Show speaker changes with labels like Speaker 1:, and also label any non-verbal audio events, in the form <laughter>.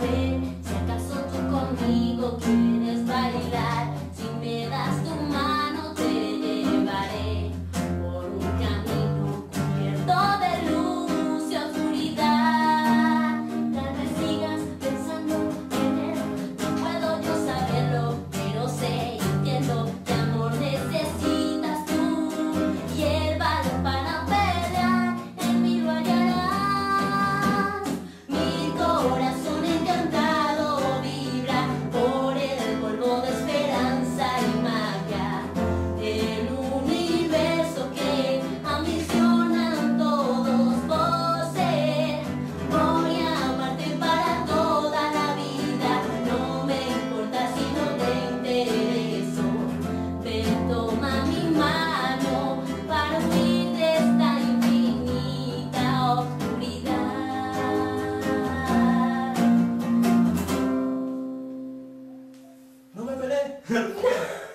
Speaker 1: si acaso tú conmigo.
Speaker 2: Cadê? Né? <laughs>